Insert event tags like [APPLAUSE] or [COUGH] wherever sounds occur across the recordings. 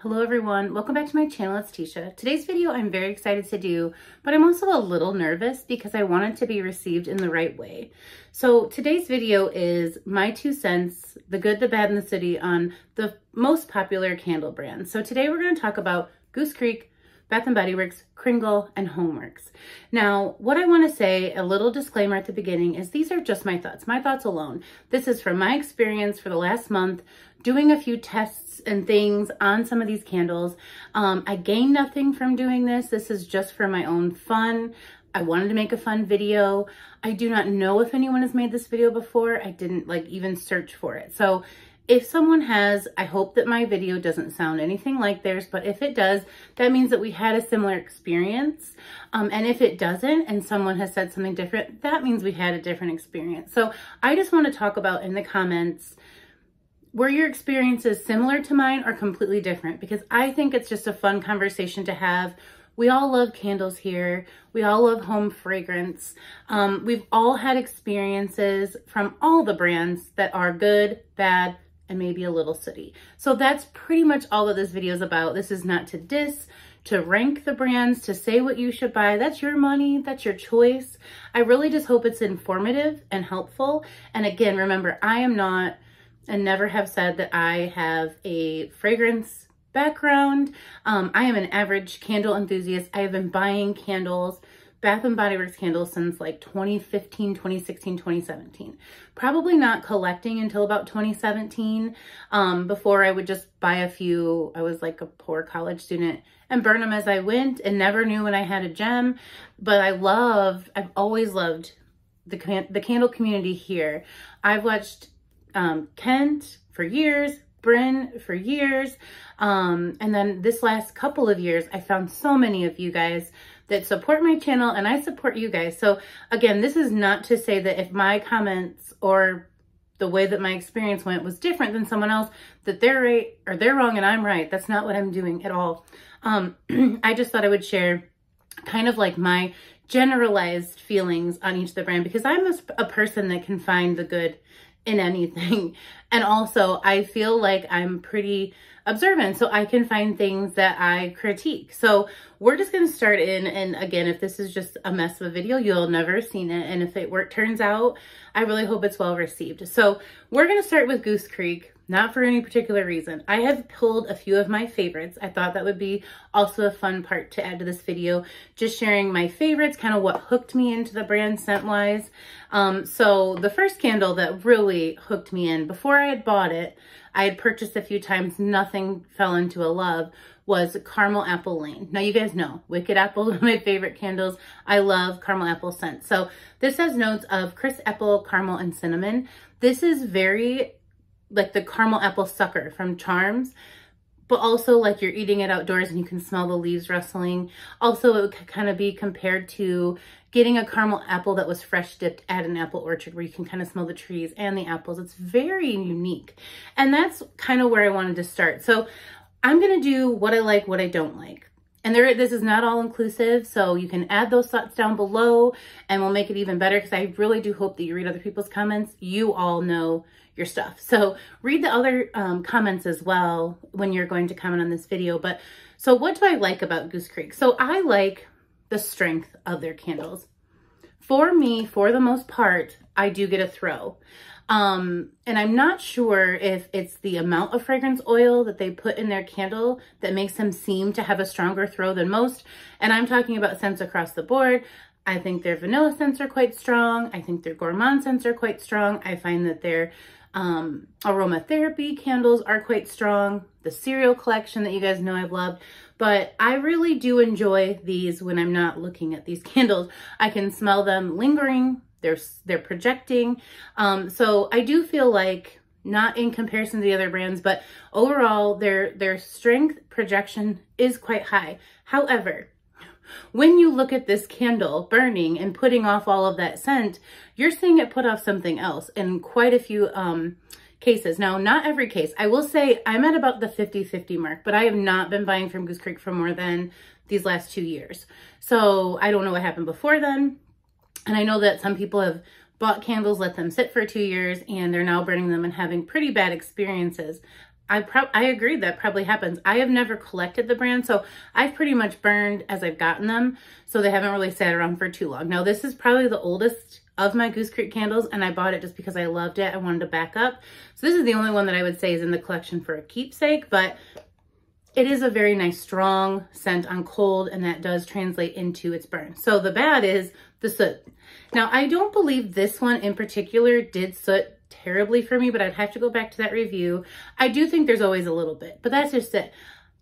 Hello everyone, welcome back to my channel, it's Teesha. Today's video I'm very excited to do, but I'm also a little nervous because I want it to be received in the right way. So today's video is my two cents, the good, the bad, and the city on the most popular candle brands. So today we're gonna talk about Goose Creek, Bath & Body Works, Kringle, and HomeWorx. Now, what I want to say, a little disclaimer at the beginning, is these are just my thoughts, my thoughts alone. This is from my experience for the last month, doing a few tests and things on some of these candles. Um, I gain nothing from doing this. This is just for my own fun. I wanted to make a fun video. I do not know if anyone has made this video before. I didn't like even search for it. So if someone has, I hope that my video doesn't sound anything like theirs, but if it does, that means that we had a similar experience. Um, and if it doesn't and someone has said something different, that means we had a different experience. So I just want to talk about in the comments were your experiences similar to mine or completely different? Because I think it's just a fun conversation to have. We all love candles here. We all love home fragrance. Um, we've all had experiences from all the brands that are good, bad, and maybe a little city. So that's pretty much all that this video is about. This is not to diss, to rank the brands, to say what you should buy. That's your money, that's your choice. I really just hope it's informative and helpful. And again, remember, I am not and never have said that I have a fragrance background. Um, I am an average candle enthusiast. I have been buying candles Bath and Body Works candles since like 2015, 2016, 2017. Probably not collecting until about 2017. Um, before I would just buy a few. I was like a poor college student and burn them as I went and never knew when I had a gem. But I love, I've always loved the, the candle community here. I've watched um, Kent for years, Bryn for years. Um, and then this last couple of years, I found so many of you guys that support my channel and I support you guys. So again, this is not to say that if my comments or the way that my experience went was different than someone else, that they're right or they're wrong and I'm right. That's not what I'm doing at all. Um, [CLEARS THROAT] I just thought I would share kind of like my generalized feelings on each of the brand because I'm a, a person that can find the good in anything. [LAUGHS] And also I feel like I'm pretty observant so I can find things that I critique. So we're just to start in and again if this is just a mess of a video you'll never seen it and if it work turns out I really hope it's well received. So we're to start with Goose Creek not for any particular reason. I have pulled a few of my favorites. I thought that would be also a fun part to add to this video, just sharing my favorites, kind of what hooked me into the brand scent-wise. Um, so the first candle that really hooked me in, before I had bought it, I had purchased a few times, nothing fell into a love, was Caramel Apple Lane. Now you guys know, Wicked Apple is [LAUGHS] my favorite candles. I love caramel apple scent. So this has notes of crisp apple, caramel, and cinnamon. This is very like the caramel apple sucker from Charms, but also like you're eating it outdoors and you can smell the leaves rustling. Also, it would kind of be compared to getting a caramel apple that was fresh dipped at an apple orchard where you can kind of smell the trees and the apples. It's very unique. And that's kind of where I wanted to start. So I'm going to do what I like, what I don't like. And there, this is not all inclusive, so you can add those thoughts down below and we'll make it even better because I really do hope that you read other people's comments. You all know your stuff. So read the other um, comments as well when you're going to comment on this video. But so what do I like about Goose Creek? So I like the strength of their candles. For me, for the most part, I do get a throw. Um, and I'm not sure if it's the amount of fragrance oil that they put in their candle that makes them seem to have a stronger throw than most. And I'm talking about scents across the board. I think their vanilla scents are quite strong. I think their gourmand scents are quite strong. I find that their um, aromatherapy candles are quite strong. The cereal collection that you guys know I've loved. But I really do enjoy these when I'm not looking at these [LAUGHS] candles. I can smell them lingering. They're, they're projecting. Um, so I do feel like not in comparison to the other brands, but overall their, their strength projection is quite high. However, when you look at this candle burning and putting off all of that scent, you're seeing it put off something else in quite a few um, cases. Now, not every case. I will say I'm at about the 50-50 mark, but I have not been buying from Goose Creek for more than these last two years. So I don't know what happened before then. And I know that some people have bought candles, let them sit for two years, and they're now burning them and having pretty bad experiences. I pro I agree that probably happens. I have never collected the brand, so I've pretty much burned as I've gotten them, so they haven't really sat around for too long. Now, this is probably the oldest of my Goose Creek candles, and I bought it just because I loved it. I wanted to back up. So this is the only one that I would say is in the collection for a keepsake, but it is a very nice strong scent on cold, and that does translate into its burn. So the bad is the soot. Now, I don't believe this one in particular did soot terribly for me, but I'd have to go back to that review. I do think there's always a little bit, but that's just it.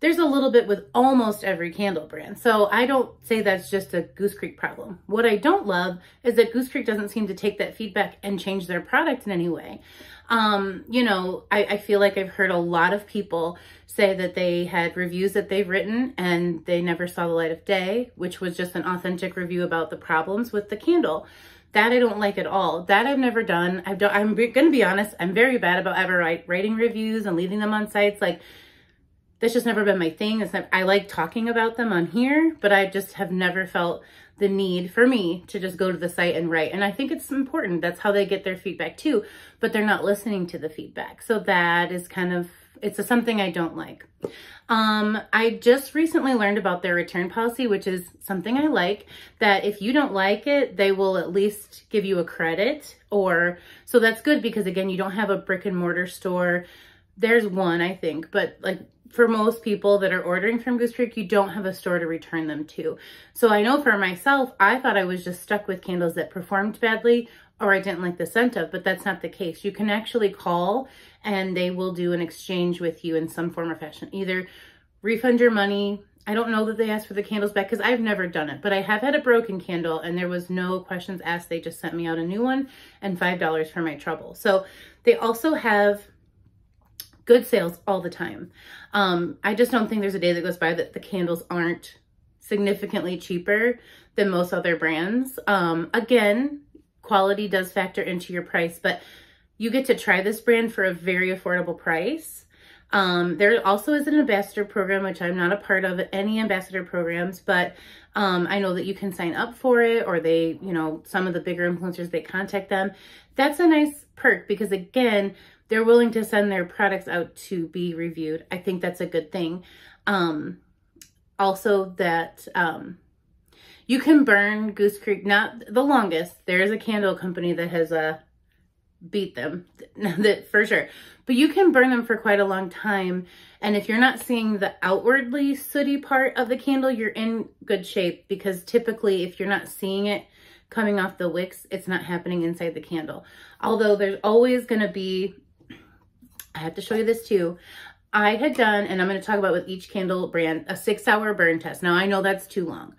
There's a little bit with almost every candle brand. So I don't say that's just a Goose Creek problem. What I don't love is that Goose Creek doesn't seem to take that feedback and change their product in any way. Um, you know, I, I feel like I've heard a lot of people say that they had reviews that they've written and they never saw the light of day, which was just an authentic review about the problems with the candle. That I don't like at all. That I've never done. I've done, I'm going to be honest, I'm very bad about ever writing reviews and leaving them on sites. Like, that's just never been my thing. It's not, I like talking about them on here, but I just have never felt the need for me to just go to the site and write. And I think it's important. That's how they get their feedback too, but they're not listening to the feedback. So that is kind of, it's a, something I don't like. Um, I just recently learned about their return policy, which is something I like, that if you don't like it, they will at least give you a credit or, so that's good because again, you don't have a brick and mortar store. There's one, I think, but like for most people that are ordering from Goose Creek, you don't have a store to return them to. So I know for myself, I thought I was just stuck with candles that performed badly or I didn't like the scent of, but that's not the case. You can actually call and they will do an exchange with you in some form or fashion. Either refund your money. I don't know that they ask for the candles back because I've never done it, but I have had a broken candle and there was no questions asked. They just sent me out a new one and $5 for my trouble. So they also have good sales all the time. Um, I just don't think there's a day that goes by that the candles aren't significantly cheaper than most other brands. Um, again, quality does factor into your price, but you get to try this brand for a very affordable price. Um, there also is an ambassador program, which I'm not a part of any ambassador programs, but um, I know that you can sign up for it or they, you know, some of the bigger influencers, they contact them. That's a nice perk because again, they're willing to send their products out to be reviewed. I think that's a good thing. Um, also that, um, you can burn Goose Creek, not the longest. There is a candle company that has uh, beat them, [LAUGHS] that for sure. But you can burn them for quite a long time. And if you're not seeing the outwardly sooty part of the candle, you're in good shape because typically if you're not seeing it coming off the wicks, it's not happening inside the candle. Although there's always going to be, I have to show you this too. I had done, and I'm going to talk about with each candle brand, a six hour burn test. Now I know that's too long,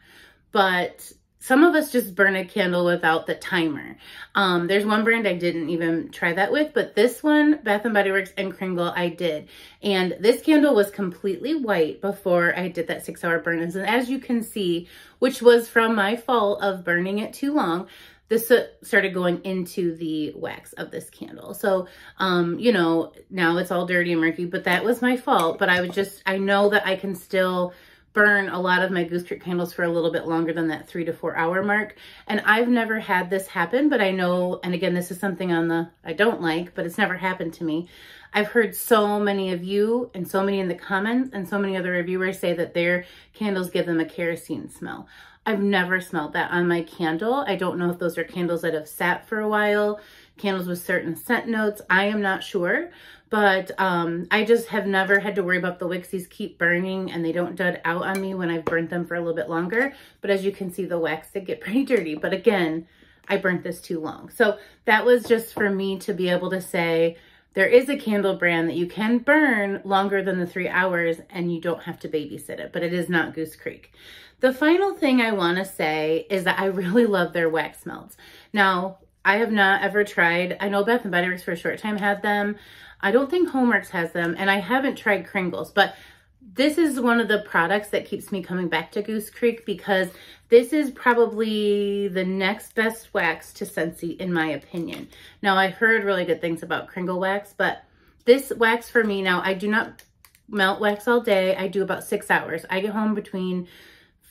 but some of us just burn a candle without the timer. Um, there's one brand I didn't even try that with, but this one, Bath & Body Works and Kringle, I did. And this candle was completely white before I did that six hour burn. And as you can see, which was from my fault of burning it too long, this started going into the wax of this candle. So, um, you know, now it's all dirty and murky, but that was my fault. But I would just, I know that I can still burn a lot of my Goose Creek candles for a little bit longer than that three to four hour mark. And I've never had this happen, but I know, and again, this is something on the, I don't like, but it's never happened to me. I've heard so many of you and so many in the comments and so many other reviewers say that their candles give them a kerosene smell. I've never smelled that on my candle. I don't know if those are candles that have sat for a while, candles with certain scent notes. I am not sure, but um, I just have never had to worry about the wicks. These keep burning and they don't dud out on me when I've burnt them for a little bit longer. But as you can see, the wax did get [LAUGHS] pretty dirty. But again, I burnt this too long. So that was just for me to be able to say, there is a candle brand that you can burn longer than the three hours and you don't have to babysit it, but it is not Goose Creek. The final thing I want to say is that I [LAUGHS] really love their wax melts. Now, I have not ever tried, I know Bath & Body Works for a short time had them. I don't think HomeWorx has them, and I haven't tried Kringles, but this is one of the products that keeps me coming back to Goose Creek because this is probably the next best wax to Scentsy in my opinion. Now, I heard really good things about Kringle wax, but this wax for me now, I do not melt wax all day. I do about six hours. I get home between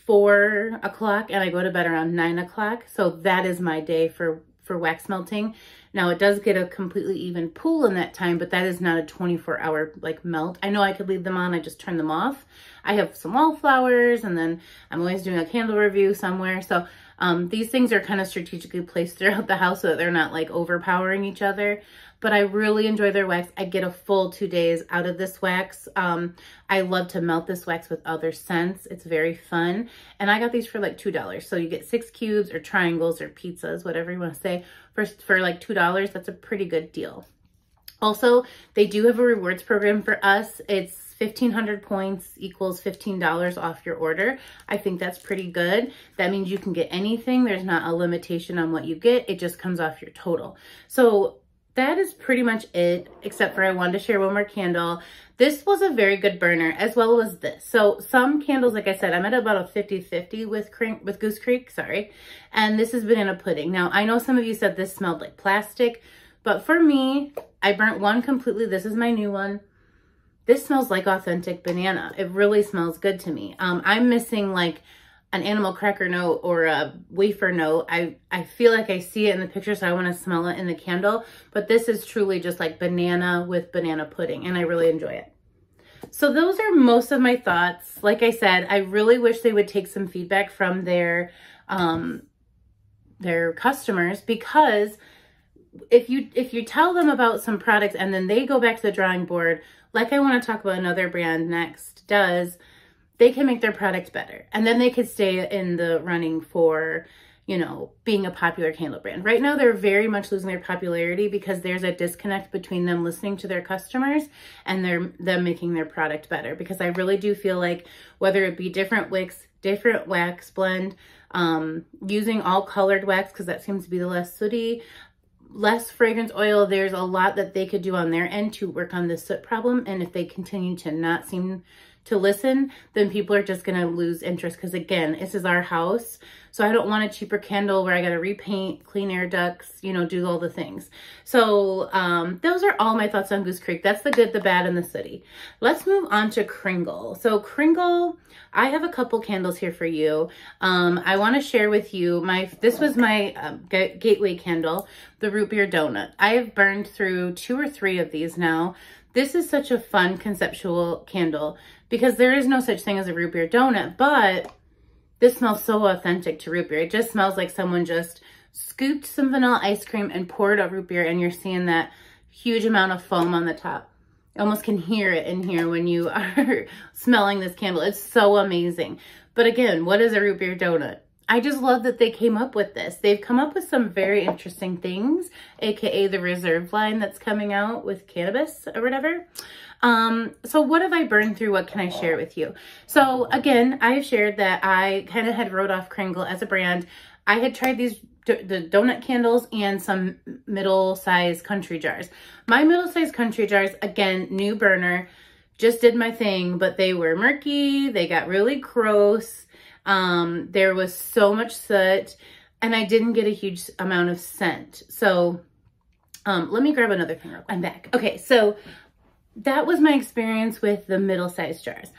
four o'clock and I go to bed around nine o'clock. So that is my day for, for wax melting. Now it does get a completely even pool in that time, but that is not a 24 hour like melt. I know I could leave them on, I just turn them off. I have some wallflowers and then I'm always doing a candle review somewhere. So um, these things are kind of strategically placed [LAUGHS] throughout the house so that they're not like overpowering each other but I really enjoy their wax. I get a full two days out of this wax. Um, I love to melt this wax with other scents. It's very fun. And I got these for like $2. So you get six cubes or triangles or pizzas, whatever you want to say, for, for like $2. That's a pretty good deal. Also, they do have a rewards program for us. It's 1500 points equals $15 off your order. I think that's pretty good. That means you can get anything. There's not a limitation on what you get. It just comes off your total. So that is pretty much it, except for I wanted to share one more candle. This was a very good burner, as well as this. So some candles, like I said, I'm at about a 50-50 with, with Goose Creek, sorry. And this is banana pudding. Now, I know some of you said this smelled like plastic, but for me, I burnt one completely. This is my new one. This smells like authentic banana. It really smells good to me. Um, I'm missing like an animal cracker note or a wafer note. I, I feel like I see it in the picture, so I want to smell it in the candle. But this is truly just like banana with banana pudding, and I really enjoy it. So those are most of my thoughts. Like I said, I really wish they would take some feedback from their um, their customers because if you if you tell them about some products and then they go back to the drawing board, like I want to talk about another brand next does, they can make their product better. And then they could stay in the running for, you know, being a popular candle brand. Right now, they're very much losing their popularity because there's a disconnect between them listening to their customers and they're them making their product better. Because I really do feel like whether it be different wicks, different wax blend, um, using all colored wax because that seems to be the less sooty, less fragrance oil, there's a lot that they could do on their end to work on the soot problem. And if they continue to not seem to listen, then people are just going to lose interest. Because again, this is our house. So I don't want a cheaper candle where I got to repaint, clean air ducts, you know, do all the things. So um, those are all my thoughts on Goose Creek. That's the good, the bad, and the city. Let's move on to Kringle. So Kringle, I have a couple candles here for you. Um, I want to share with you my, this was my um, gateway candle, the root beer donut. I have burned through two or three of these now. This is such a fun conceptual candle because there is no such thing as a root beer donut, but this smells so authentic to root beer. It just smells like someone just scooped some vanilla ice cream and poured a root beer and you're seeing that huge amount of foam on the top. You almost can hear it in here when you [LAUGHS] are smelling this candle. It's so amazing. But again, what is a root beer donut? I just love that they came up with this. They've come up with some very interesting things, aka the reserve line that's coming out with cannabis or whatever. Um, so what have I burned through? What can I share with you? So again, I've shared that I kind of had wrote off Kringle as a brand. I had tried these the donut candles and some middle-sized country jars. My middle-sized country jars, again, new burner, just did my thing, but they were murky. They got really gross um, there was so much soot and I didn't get a huge amount of scent. So um, let me grab another thing. I'm back. Okay, so that was my experience with the middle-sized jars.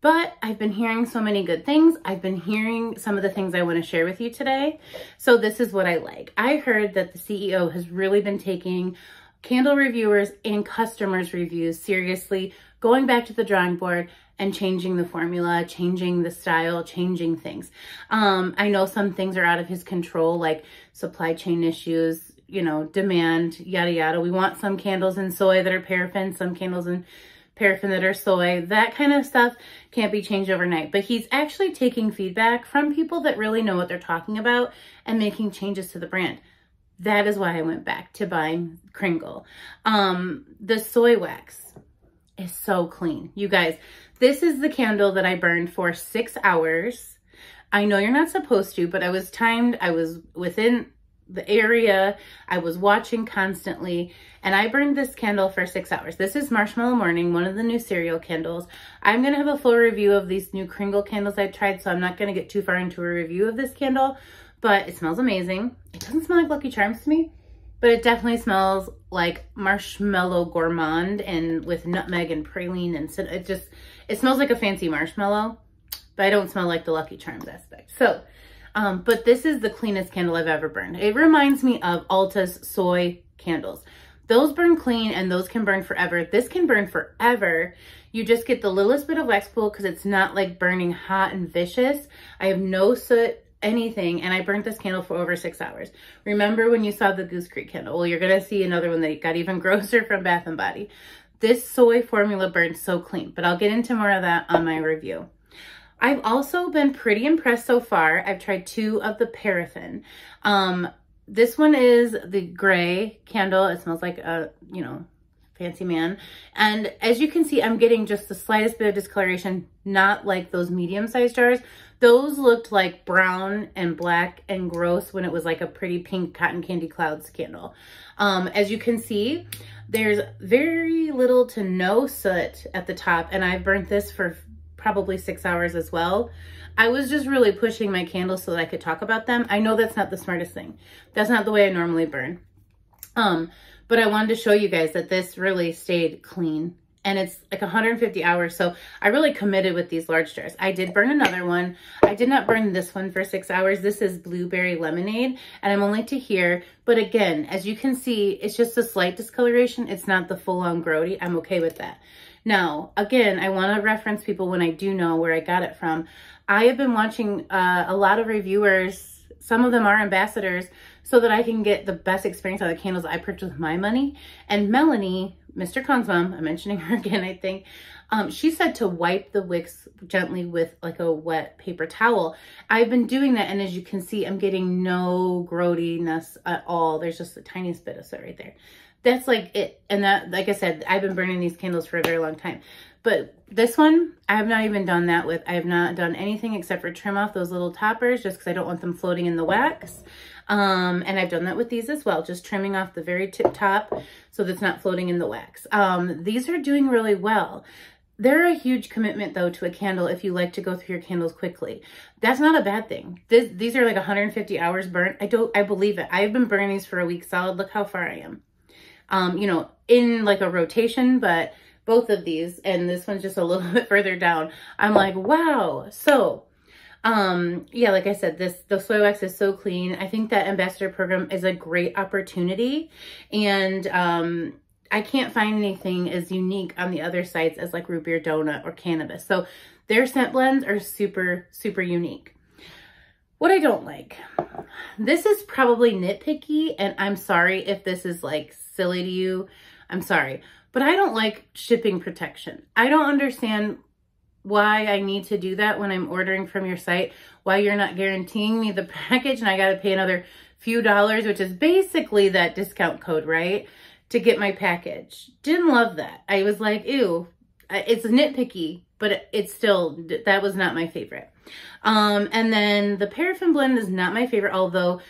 But I've been hearing so many good things. I've been hearing some of the things I want to share with you today. So this is what I like. I heard that the CEO has really been taking candle reviewers and customers reviews seriously, going back to the drawing board and changing the formula, changing the style, changing things. Um, I know some things are out of his control, like supply chain issues, you know, demand, yada, yada. We want some candles in soy that are paraffin, some candles in paraffin that are soy. That kind of stuff can't be changed overnight. But he's actually taking feedback from people that really know what they're talking about and making changes to the brand. That is why I went back to buying Kringle. Um, the soy wax is so clean. You guys, this is the candle that I burned for six hours. I know you're not supposed to, but I was timed. I was within the area. I was watching constantly and I burned this candle for six hours. This is Marshmallow Morning, one of the new cereal candles. I'm going to have a full review of these new Kringle candles I tried, so I'm not going to get too far into a review of this candle, but it smells amazing. It doesn't smell like Lucky Charms to me, but it definitely smells like marshmallow gourmand and with nutmeg and praline and it just, it smells like a fancy marshmallow, but I don't smell like the Lucky Charms aspect. So, um, but this is the cleanest candle I've ever burned. It reminds me of Alta's Soy candles. Those burn clean and those can burn forever. This can burn forever. You just get the littlest bit of wax pool because it's not like burning hot and vicious. I have no soot, anything, and I burnt this candle for over six hours. Remember when you saw the Goose Creek candle? Well, you're gonna see another one that got even [LAUGHS] grosser from Bath & Body. This soy formula burns so clean, but I'll get into more of that on my review. I've also been pretty impressed so far. I've tried two of the paraffin. Um, this one is the gray candle. It smells like a, you know, fancy man. And as you can see, I'm getting just the slightest bit of discoloration, not like those medium-sized jars. Those looked like brown and black and gross when it was like a pretty pink cotton candy clouds candle. Um, as you can see, there's very little to no soot at the top, and I've burnt this for probably six hours as well. I was just really pushing my candles so that I could talk about them. I know that's not the smartest thing. That's not the way I normally burn. Um, but I wanted to show you guys that this really stayed clean and it's like 150 hours. So I really committed with these large jars. I did burn another one. I did not burn this one for six hours. This is blueberry lemonade and I'm only to here. But again, as you can see, it's just a slight discoloration. It's not the full on grody. I'm okay with that. Now, again, I want to reference people when I do know where I got it from. I have been watching uh, a lot of reviewers. Some of them are ambassadors so that I can get the best experience out of the candles I purchase with my money. And Melanie, Mr. Khan's mom, I'm mentioning her [LAUGHS] again, I think, um, she said to wipe the wicks gently with like a wet paper towel. I've been doing that and as you can see, I'm getting no grodiness at all. There's just the tiniest bit of soot right there that's like it. And that, like I said, I've been burning these candles for a very long time. But this one, I have not even done that with. I have not done anything except for trim off those little toppers just because I don't want them floating in the wax. Um, and I've done that with these as well, just trimming off the very tip top so that's not floating in the wax. Um, these are doing really well. They're a huge commitment though to a candle if you like to go through your candles quickly. That's not a bad thing. This, these are like 150 hours burnt. I don't, I believe it. I've been burning these for a week solid. Look how far I am um, you know, in like a rotation, but both of these, and this one's just a little [LAUGHS] bit further down, I'm like, wow. So, um, yeah, like I said, this, the soy wax is so clean. I think that ambassador program is a great opportunity. And, um, I can't find anything as unique on the other sites as like root beer donut or cannabis. So their scent blends are super, super unique. What I don't like, this is probably nitpicky and I'm sorry if this is like silly to you. I'm sorry, but I don't like shipping protection. I don't understand why I need to do that when I'm ordering from your site, why you're not guaranteeing me the [LAUGHS] package and I got to pay another few dollars, which is basically that discount code, right? To get my package. Didn't love that. I was like, ew, it's nitpicky, but it's still, that was not my favorite. Um, and then the paraffin blend is not my favorite, although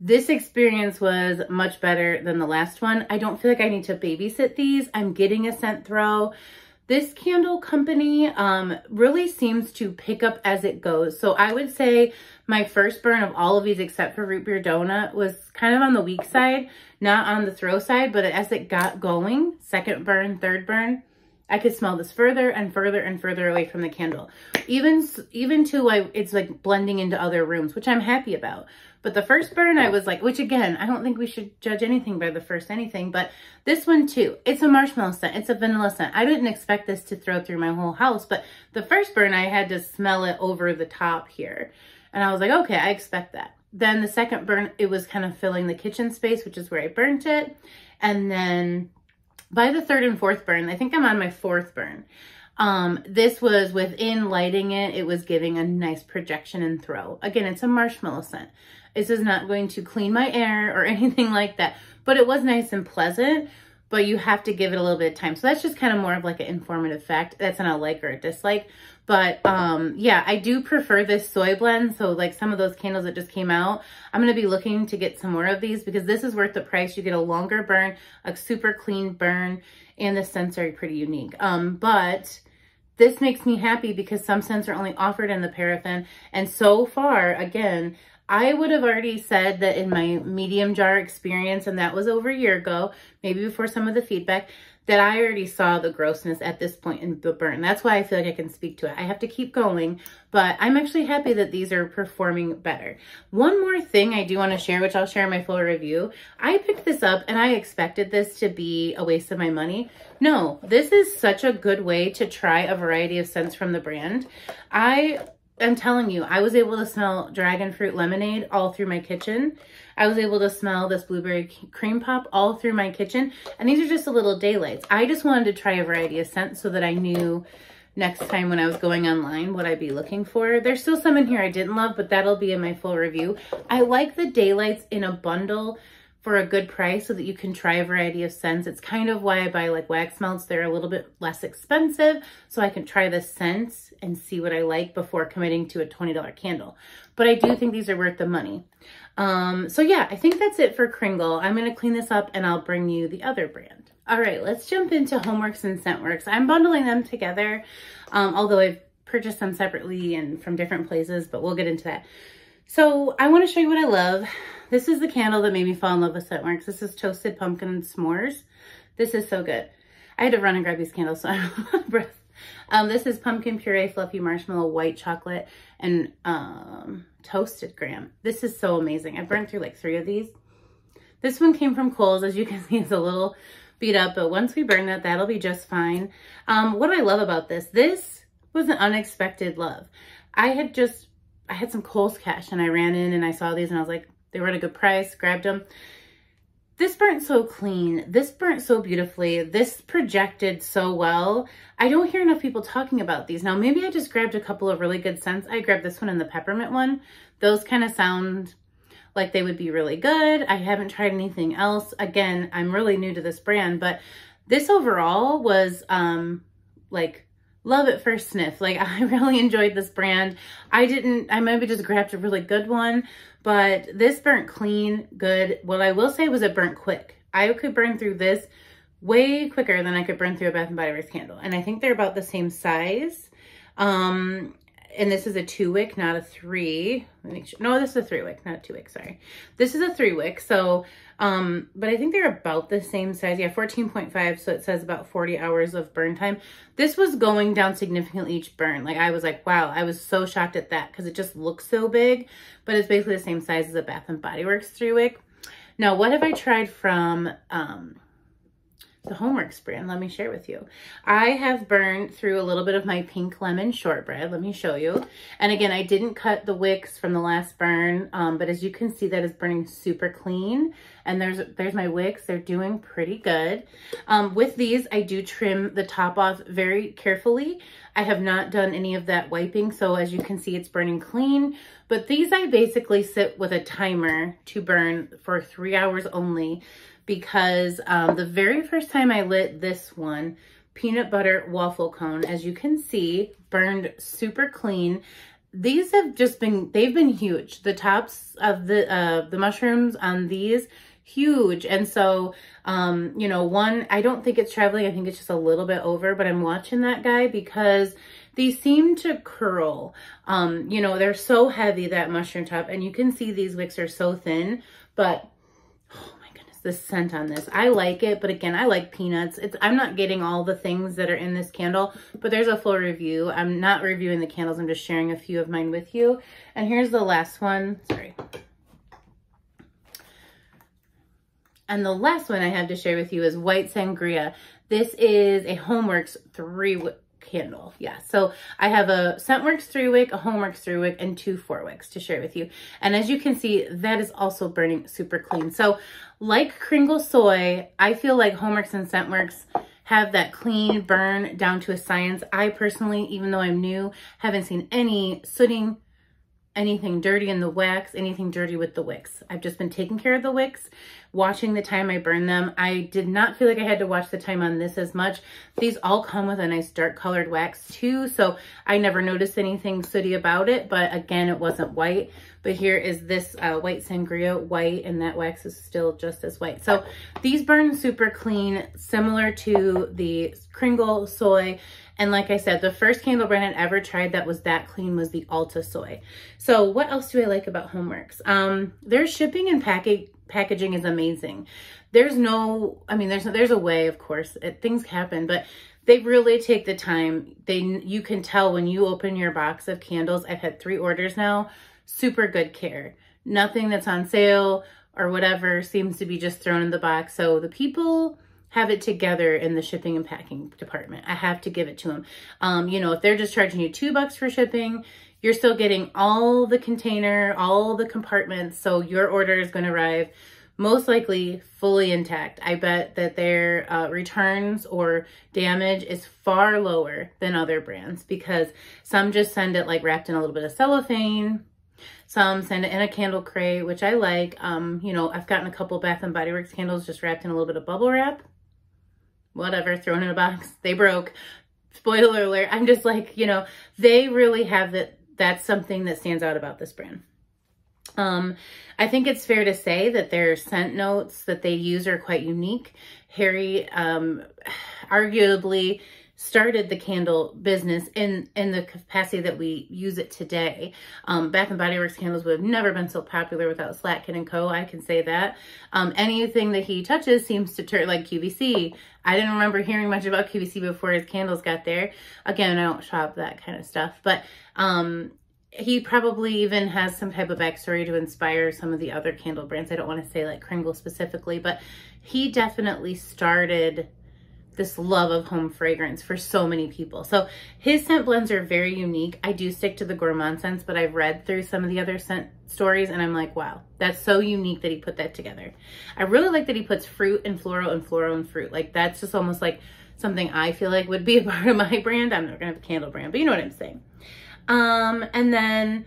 this experience was much better than the last one. I don't feel like I need to babysit these. I'm getting a scent throw. This candle company um, really seems to pick up as it goes. So I would say my first burn of all of these except for Root Beer Donut was kind of on the weak side, not on the throw side, but as it got going, second burn, third burn, I could smell this further and further and further away from the candle. Even, even to like, it's like blending into other rooms, which I'm happy about. But the first burn, I was like, which again, I don't think we should judge anything by the first anything, but this one too, it's a marshmallow scent. It's a vanilla scent. I didn't expect this to throw through my whole house, but the first burn, I had to smell it over the top here. And I was like, okay, I expect that. Then the second burn, it was kind of filling the kitchen space, which is where I burnt it. And then by the third and fourth burn, I think I'm on my fourth burn. Um, this was within lighting it, it was giving a nice projection and throw. Again, it's a marshmallow scent. This is not going to clean my air or [LAUGHS] anything like that, but it was nice and pleasant, but you have to give it a little bit of time. So that's just kind of more of like an informative fact. That's not a like or a dislike. But um, yeah, I do prefer this soy blend. So like some of those candles that just came out, I'm going to be looking to get some more of these because this is worth the price. You get a longer burn, a super clean burn, and the scents are pretty unique. Um, but this makes me happy because some scents are only offered in the paraffin. And so far, again, I would have already said that in my medium jar experience, and that was over a year ago, maybe before some of the feedback, that I already saw the grossness at this point in the burn. That's why I feel like I can speak to it. I have to keep going, but I'm actually happy that these are performing better. One more thing I do want to share, which I'll share in my full review. I picked this up and I expected this to be a waste of my money. No, this is such a good way to try a variety of scents from the brand. I I'm telling you, I was able to smell dragon fruit lemonade all through my kitchen. I was able to smell this blueberry cream pop all through my kitchen. And these are just a little daylights. I just wanted to try a variety of scents so that I knew next time when I was going online what I'd be looking for. There's still some in here I didn't love, but that'll be in my full review. I like the daylights in a bundle for a good price so that you can try a variety of scents. It's kind of why I buy like wax melts. They're a little bit less expensive so I can try the scents and see what I like before committing to a $20 candle. But I do think these are worth the money. Um, so yeah, I think that's it for Kringle. I'm going to clean this up and I'll bring you the other brand. All right, let's jump into HomeWorx and ScentWorx. I'm bundling them together, um, although I've purchased them separately and from different places, but we'll get into that. So I want to show you what I love. This is the candle that made me fall in love with ScentWorx. This is Toasted Pumpkin and S'mores. This is so good. I had to run and grab these candles so I don't have breath. Um, this is pumpkin puree, fluffy marshmallow, white chocolate, and um, toasted graham. This is so amazing. I've burned through like three of these. This one came from Kohl's. As you can [LAUGHS] see, it's a little beat up, but once we burn that, that'll be just fine. Um, what I love about this, this was an unexpected love. I had just I had some Kohl's cash and I ran in and I saw these and I was like, they were at a good price, grabbed them. This burnt so clean. This burnt so beautifully. This projected so well. I don't hear enough people talking about these. Now, maybe I just grabbed a couple of really good scents. I grabbed this one and the peppermint one. Those kind of sound like they would be really good. I haven't tried anything else. Again, I'm really new to this brand, but this overall was um like love at first sniff. Like [LAUGHS] I really enjoyed this brand. I didn't, I maybe just grabbed a really good one, but this burnt clean, good. What I will say was it burnt quick. I could burn through this way quicker than I could burn through a Bath & Body Works candle. And I think they're about the same size. Um, and this is a two wick, not a three. Sure. No, this is a three wick, not a two wick, sorry. This is a three wick. So, um, but I think they're about the same size. Yeah, 14.5. So it says about 40 hours of burn time. This was going down significantly each burn. Like I was like, wow, I was so shocked at that because it just looks so big, but it's basically the same size as a Bath and Body Works three wick. Now, what have I tried from, um, the HomeWorx brand, let me share with you. I have burned through a little bit of my pink lemon shortbread. Let me show you. And again, I didn't cut the wicks from the last burn, um, but as you can see, that is burning super clean. And there's there's my wicks. They're doing pretty good. Um, with these, I do trim the top off very carefully. I have not done any of that wiping, so as you can see, it's burning clean. But these I basically sit with a timer to burn for three hours only because um, the very first time I lit this one, peanut butter waffle cone, as you can see, burned super clean. These have just been, they've been huge. The tops of the, uh, the mushrooms on these, huge. And so, um, you know, one, I don't think it's traveling. I think it's just a little bit over, but I'm watching that guy because these seem to curl. Um, you know, they're so heavy, that mushroom top, and you can see these wicks are so thin, but the scent on this. I like it, but again, I like peanuts. It's I'm not getting all the things that are in this candle, but there's a full review. I'm not reviewing the candles. I'm just sharing a few of mine with you. And here's the last one. Sorry. And the last one I have to share with you is White Sangria. This is a HomeWorx three wick candle. Yeah, so I have a ScentWorx 3 wick, a HomeWorx 3 wick, and two 4 wicks to share with you. And as you can see, that is also burning super clean. So like Kringle Soy, I feel like HomeWorx and ScentWorx have that clean burn down to a science. I personally, even though I'm new, haven't seen any sooting, anything dirty in the wax, anything dirty with the wicks. I've just been taking care of the wicks, watching the time I burn them. I did not feel like I had to watch the time on this as much. These all come with a nice dark colored wax too, so I never noticed anything sooty about it, but again, it wasn't white. But here is this uh, white sangria white, and that wax is still just as white. So these burn super clean, similar to the Kringle soy. And like I said, the first candle brand I ever tried that was that clean was the Alta Soy. So what else do I like about HomeWorx? Um, their shipping and package packaging is amazing. There's no, I mean, there's there's a way, of course, it, things happen, but they really take the time. They you can tell when you open your box of candles. I've had three orders now. Super good care. Nothing that's on sale or whatever seems to be just thrown in the box. So the people have it together in the shipping and packing department. I have to give it to them. Um, you know, if they're just charging you two bucks for shipping, you're still getting all the container, all the compartments. So your order is going to arrive most likely fully intact. I bet that their uh, returns or damage is far lower than other brands because some just send it like wrapped in a little bit of cellophane. Some send it in a candle crate, which I like. Um, you know, I've gotten a couple Bath and Body Works candles just wrapped in a little bit of bubble wrap. Whatever, thrown in a box. [LAUGHS] They broke. Spoiler alert. I'm just like, you know, they really have that. That's something that stands out about this brand. Um, I think it's fair to say that their scent notes that they use are quite unique. Harry um, [SIGHS] arguably started the candle business in in the capacity that we use it today. Um, Bath and Body Works candles would have never been so popular without Slatkin and Co. I can say that. Um, anything that he touches seems to turn like QVC. I didn't remember hearing much about QVC before his candles got there. Again, I don't shop that kind of stuff, but um, he probably even has some type of backstory to inspire some of the other candle brands. I don't want to say like Kringle specifically, but he definitely started this love of home fragrance for so many people. So his scent blends are very unique. I do stick to the gourmand scents, but I've read through some of the other scent stories and I'm like, wow, that's so unique that he put that together. I really like that he puts fruit and floral and floral and fruit. Like that's just almost like something I feel like would be a [LAUGHS] part of my brand. I'm not gonna have a candle brand, but you know what I'm saying. Um, and then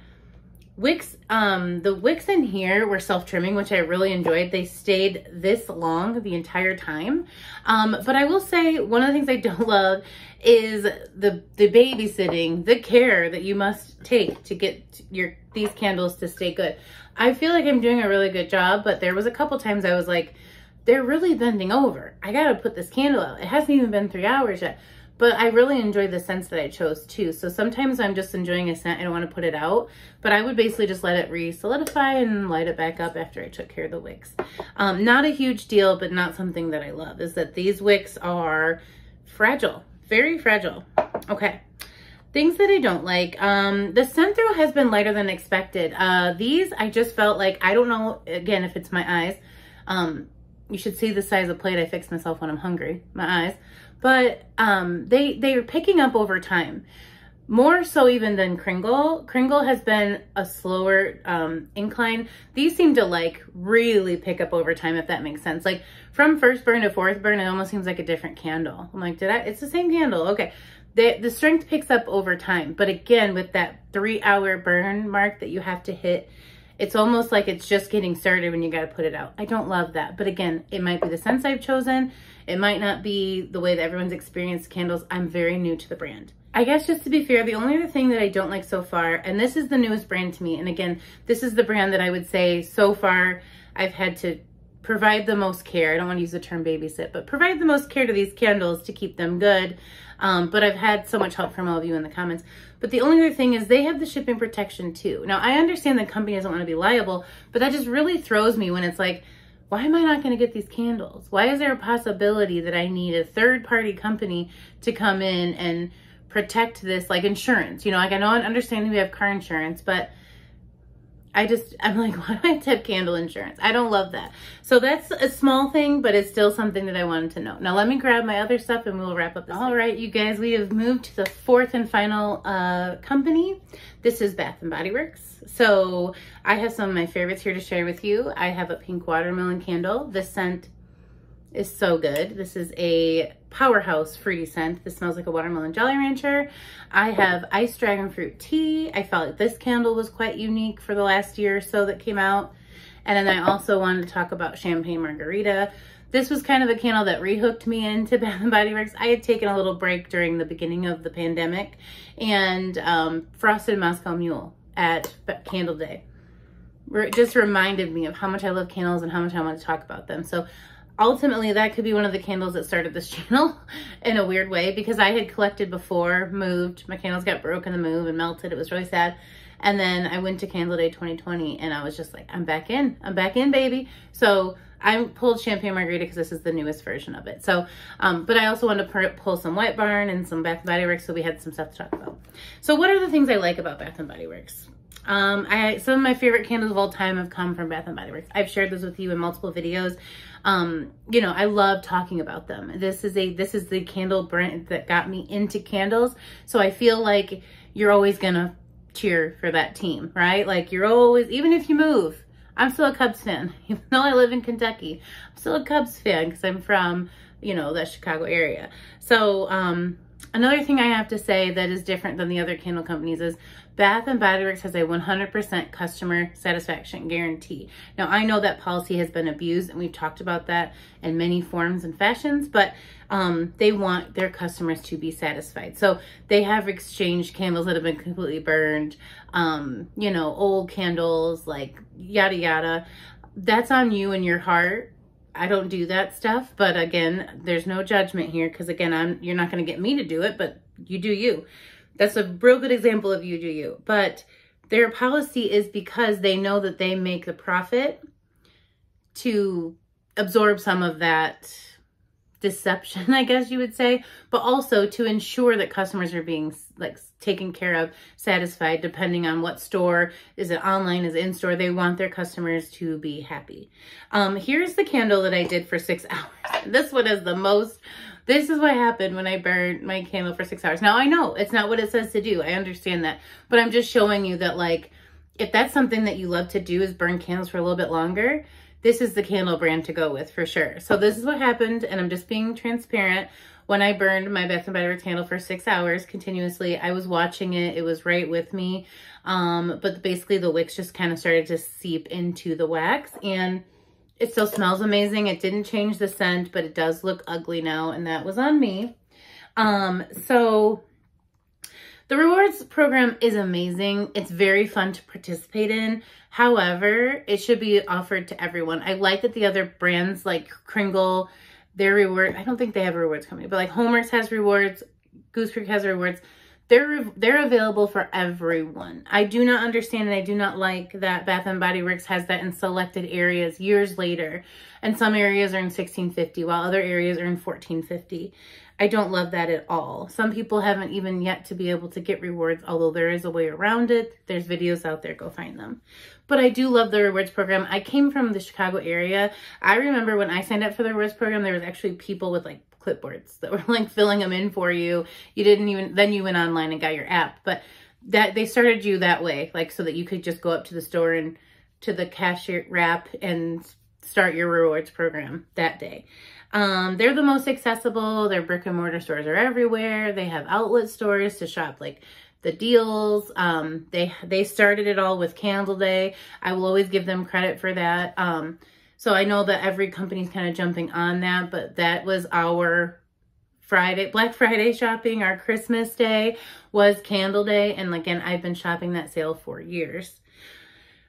wicks, um, the wicks in here were self-trimming, which I really enjoyed. They stayed this long the entire time. Um, but I will say one of the things I [LAUGHS] don't love is the, the babysitting, the care that you must take to get your, these candles to stay good. I feel like I'm doing a really good job, but there was a couple times I was like, they're really bending over. I gotta put this candle out. It hasn't even been three hours yet. But I really enjoy the scents that I chose too. So sometimes I'm just enjoying a scent. I don't want to put it out. But I would basically just let it re-solidify and light it back up after I took care of the wicks. Um, not a huge deal, but not something that I love. Is that these wicks are fragile. Very fragile. Okay. Things that I don't like. Um, the scent throw has been lighter than expected. Uh, these, I just felt like, I don't know, again, if it's my eyes. Um, you should see the size of plate I fix myself when I'm hungry. My eyes but um, they they are picking up over time. More so even than Kringle. Kringle has been a slower um, incline. These seem to like really pick up over time, if that makes sense. Like from first burn to fourth burn, it almost seems like a different candle. I'm like, did I? It's the same candle. Okay. The, the strength picks up over time. But again, with that three hour burn mark that you have to hit, it's almost like it's just getting started when you got to put it out. I don't love that. But again, it might be the scents I've chosen. It might not be the way that everyone's experienced candles. I'm very new to the brand. I guess just to be fair, the only other thing that I don't like so far, and this is the newest brand to me, and again, this is the brand that I would say so far I've had to provide the most care. I don't want to use the term babysit, but provide the most care to these candles to keep them good. Um, but I've had so much help from all of you in the comments. But the only other thing is they have the shipping protection too. Now, I understand the company doesn't want to be liable, but that just really throws me when it's like, why am I not going to get these candles? Why is there a possibility that I need a third party company to come in and protect this like insurance? You know, like I know I understand we have car insurance, but I just, I'm like, [LAUGHS] why do I have to have candle insurance? I don't love that. So that's a small thing, but it's still something that I wanted to know. Now let me grab my other stuff and we'll wrap up this. All right, you guys, we have moved to the fourth and final uh, company. This is Bath and Body Works. So I have some of my favorites here to share with you. I have a pink watermelon candle. This scent is so good. This is a powerhouse fruity scent. This smells like a watermelon Jolly Rancher. I have iced dragon fruit tea. I felt like this candle was quite unique for the last year or so that came out. And then I also wanted to talk about champagne margarita. This was kind of a candle that rehooked me into [LAUGHS] Bath & Body Works. I had taken a little break during the beginning of the pandemic and um, Frosted Moscow Mule at Candle Day. It just reminded me of how much I love candles and how much I want to talk about them. So ultimately that could be one of the candles that started this [LAUGHS] channel in a weird way because I had collected before, moved, my candles got broken in the move and melted. It was really sad. And then I went to Candle Day 2020 and I was just like, I'm back in, I'm back in, baby. So I pulled Champagne Margarita because this is the newest version of it. So, um, but I also wanted to pull some White Barn and some Bath & Body Works, so we had some stuff to talk about. So what are the things I like about Bath & Body Works? Um, I, some of my favorite candles of all time have come from Bath & Body Works. I've shared those with you in multiple videos. Um, you know, I love talking about them. This is a, this is the candle brand that got me into candles. So I feel like you're always gonna cheer for that team, right? Like you're always, even if you move, I'm still a Cubs fan. [LAUGHS] Even though I live in Kentucky, I'm still a Cubs fan because I'm from, you know, the Chicago area. So, um, Another thing I have to say that is different than the other candle companies is Bath and Body Works has a 100% customer satisfaction guarantee. Now, I know that policy has been abused and we've talked about that in many forms and fashions, but um, they want their customers to be satisfied. So they have exchanged candles that have been completely burned, um, you know, old candles, like yada yada. That's on you and your heart I don't do that stuff, but again, there's no judgment here because again, I'm you're not going to get me to do it, but you do you. That's a real good example of you do you. But their policy is because they know that they make the profit to absorb some of that deception, [LAUGHS] I guess you would say, but also to ensure that customers are being like taken care of, satisfied, depending on what store, is it online, is it in store, they want their customers to be happy. Um, here's the candle that I did for six [LAUGHS] hours. This one is the most, this is what happened when I burned my candle for six hours. Now I know it's not what it says to do. I understand that, but I'm just showing you that like, if that's something that you love to do is burn candles for a little bit longer, this is the candle brand to go with for sure. So this is what happened, and I'm just being transparent. When I burned my Bath & Body Works candle for six hours continuously, I was watching it. It was right with me. Um, but basically the wicks just kind of started to seep into the wax, and it still smells amazing. It didn't change the scent, but it does look ugly now, and that was on me. Um, so the rewards program is amazing. It's very fun to participate in. However, it should be offered to everyone. I like that the other brands like Kringle, their reward, I don't think they have rewards company, but like Homer's has rewards, Goose Creek has rewards. They're they're available for everyone. I do not understand and I do not like that Bath and Body Works has that in selected areas years later. And some areas are in 1650 while other areas are in 1450. I don't love that at all. Some people haven't even yet to be able to get rewards, although there is a way around it. There's videos out there, go find them. But I do love the rewards program. I came from the Chicago area. I remember when I signed up for the rewards program, there was actually people with like clipboards that were [LAUGHS] like filling them in for you. You didn't even, then you went online and got your app. But that they started you that way, like so that you could just go up to the store and to the cashier wrap and start your rewards program that day. Um, they're the most accessible. Their brick and mortar stores are everywhere. They have outlet stores to shop like the deals. Um, they they started it all with Candle Day. I will always give them credit for that. Um, so I know that every company's kind of jumping on that, but that was our Friday, Black Friday shopping. Our Christmas Day was Candle Day, and again, I've been shopping that sale for years.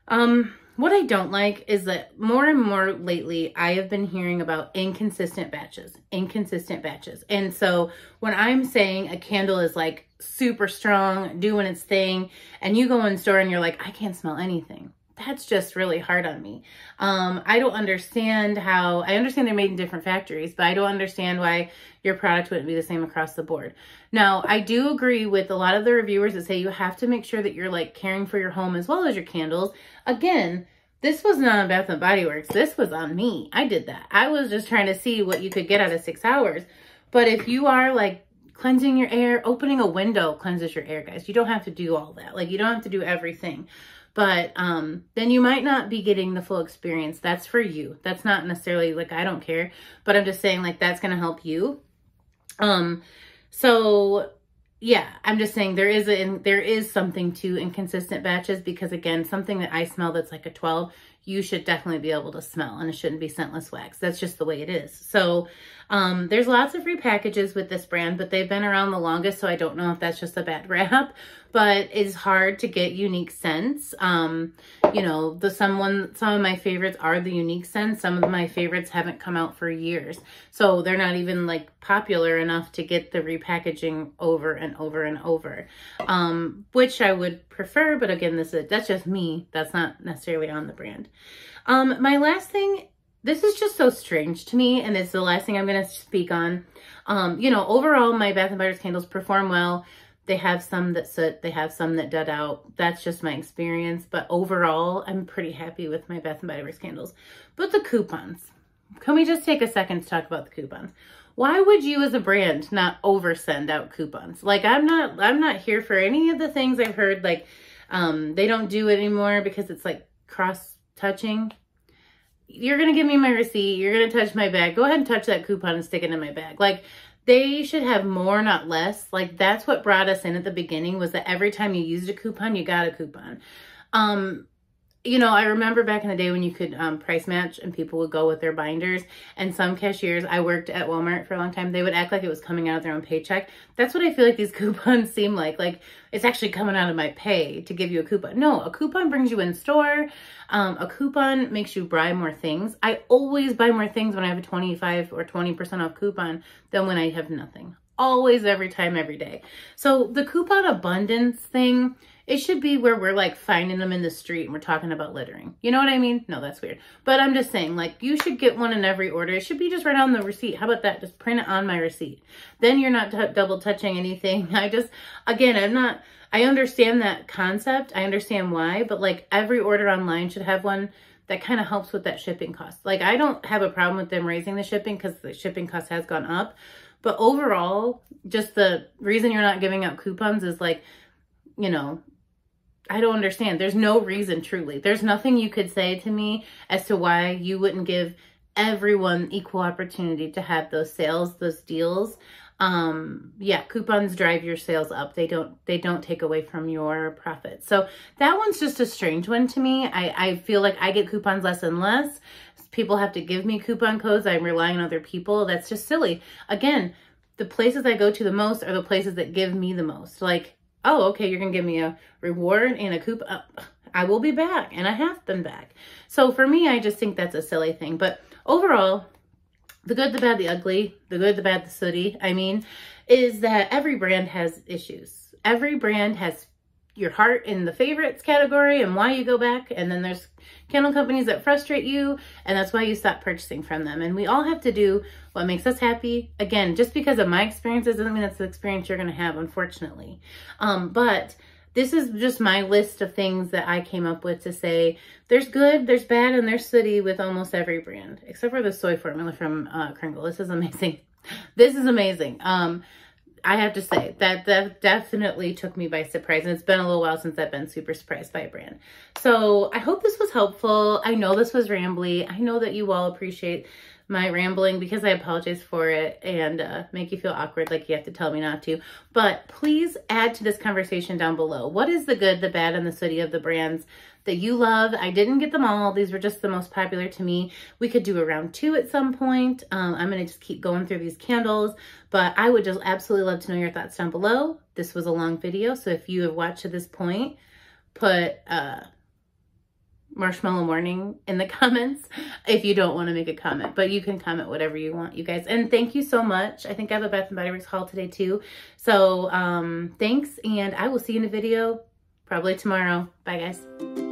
Um, what I don't like is that more and more lately, I have been hearing about inconsistent batches, inconsistent batches. And so when I'm saying a candle is like super strong, doing its thing, and you go in store and you're like, I can't smell anything. That's just really hard on me. Um, I don't understand how, I understand they're made in different factories, but I don't understand why your product wouldn't be the same across the board. Now, I do agree with a lot of the reviewers that say you have to make sure that you're like caring for your home as well as your candles. Again, this was not on Bath and Body Works. This was on me. I did that. I was just trying to see what you could get out of six hours. But if you are like cleansing your air, opening a window cleanses your air, guys. You don't have to do all that. Like you don't have to do everything. But um, then you might not be getting the full experience. That's for you. That's not necessarily like, I don't care. But I'm just saying like that's going to help you. Um, so yeah, I'm just saying there is a there is something to inconsistent batches because again, something that I smell that's like a 12, you should definitely be able to smell and it shouldn't be scentless wax. That's just the way it is. So um, there's lots of free packages with this brand, but they've been around the longest, so I don't know if that's just a bad [LAUGHS] rap. but it's hard to get unique scents. Um, you know, the someone some of my favorites are the unique scents. Some of my favorites haven't come out for years. So they're not even like popular enough to get the repackaging over and over and over. Um, which I would prefer, but again, this is that's just me. That's not necessarily on the brand. Um, my last thing this is just so strange to me and it's the last thing I'm going to speak on. Um, you know, overall my Bath & Body Works candles perform well. They have some that soot, they have some that dud out. That's just my experience. But overall, I'm pretty happy with my Bath & Body Works candles. But the coupons. Can we just take a second to talk about the coupons? Why would you as a brand not over send out coupons? Like I'm not I'm not here for any of the things I've heard like um they don't do it anymore because it's like cross touching. You're going to give me my receipt. You're going to touch my bag. Go ahead and touch that coupon and stick it in my bag. Like they should have more, not less. Like that's what brought us in at the beginning was that every time you used a coupon, you got a coupon. Um, you know, I remember back in the day when you could um, price match and people would go with their binders. And some cashiers, I worked at Walmart for a long time, they would act like it was coming out of their own paycheck. That's what I feel like these [LAUGHS] coupons seem like. Like it's actually coming out of my pay to give you a coupon. No, a coupon brings you in store. Um, a coupon makes you buy more things. I always buy more things when I have a 25 or 20% off coupon than when I have nothing. Always, every time, every day. So the coupon abundance thing it should be where we're like finding them in the street and we're talking about littering. You know what I mean? No, that's weird. But I'm just saying, like, you should get one in every order. It should be just right on the receipt. How about that? Just print it on my receipt. Then you're not double touching anything. [LAUGHS] I just, again, I'm not, I understand that concept. I understand why, but like every order online should have one that kind of helps with that shipping cost. Like I don't have a problem with them raising the shipping because the shipping cost has gone up. But overall, just the reason you're not giving out coupons is like, you know, I don't understand. There's no reason, truly. There's nothing you could say to me as to why you wouldn't give everyone equal opportunity to have those sales, those deals. Um, yeah, coupons drive your sales up. They don't, they don't take away from your profit. So that one's just a strange one to me. I, I feel like I get coupons less and less. People have to give me coupon codes. I'm relying on other people. That's just silly. Again, the places I go to the most are the places that give me the most. Like oh, okay, you're going to give me a reward and a coupon. Uh, I will be back and I have been back. So for me, I just think that's a silly thing. But overall, the good, the bad, the ugly, the good, the bad, the sooty, I mean, is that every brand has issues. Every brand has your heart in the favorites category and why you go back. And then there's candle companies that frustrate you and that's why you stop purchasing from them. And we all have to do what makes us happy. Again, just because of my experiences doesn't mean that's the experience you're going to have, unfortunately. Um, but this is just my list of things that I came up with to say there's good, there's bad, and there's sooty with almost every brand, except for the soy formula from uh, Kringle. This is amazing. [LAUGHS] This is amazing. Um, I have to say that that definitely took me by surprise. And it's been a little while since I've been super surprised by a brand. So I hope this was helpful. I know this was rambly. I know that you all appreciate my rambling because I apologize for it and uh, make you feel awkward like you have to tell me not to. But please add to this conversation down below. What is the good, the bad, and the sooty of the brands that you love? I didn't get them all. These were just the most popular to me. We could do a round two at some point. Um, I'm going to just keep going through these candles, but I would just absolutely love to know your thoughts down below. This was a long video, so if you have watched to this point, put... Uh, marshmallow morning in the [LAUGHS] comments if you don't want to make a comment but you can comment whatever you want you guys and thank you so much i think i have a bath and body works haul today too so um thanks and i will see you in a video probably tomorrow bye guys